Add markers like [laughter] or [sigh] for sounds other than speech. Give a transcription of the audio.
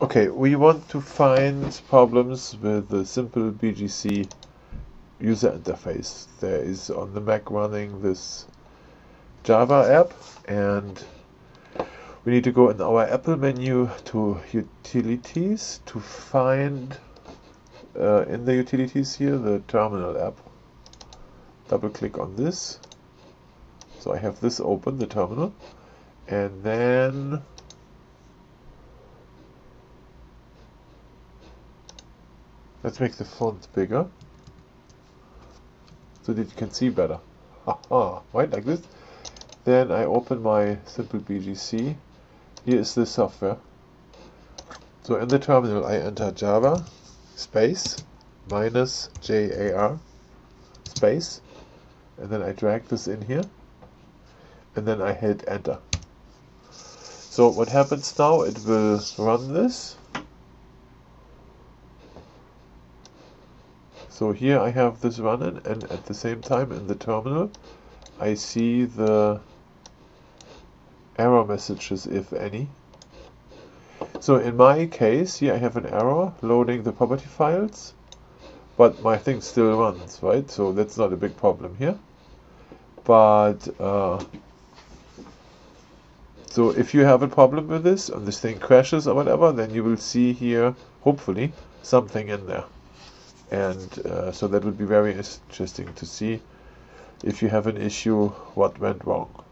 Okay, we want to find problems with the simple BGC user interface. There is on the Mac running this Java app and we need to go in our Apple menu to utilities to find uh, in the utilities here the terminal app. Double click on this. So I have this open, the terminal, and then Let's make the font bigger so that you can see better. [laughs] Aha, right, like this. Then I open my simple BGC. Here is the software. So in the terminal I enter Java space minus jar space and then I drag this in here and then I hit enter. So what happens now, it will run this So here I have this running and at the same time in the terminal I see the error messages if any. So in my case here I have an error loading the property files but my thing still runs, right? So that's not a big problem here. But uh, so if you have a problem with this and this thing crashes or whatever, then you will see here, hopefully, something in there and uh, so that would be very interesting to see if you have an issue what went wrong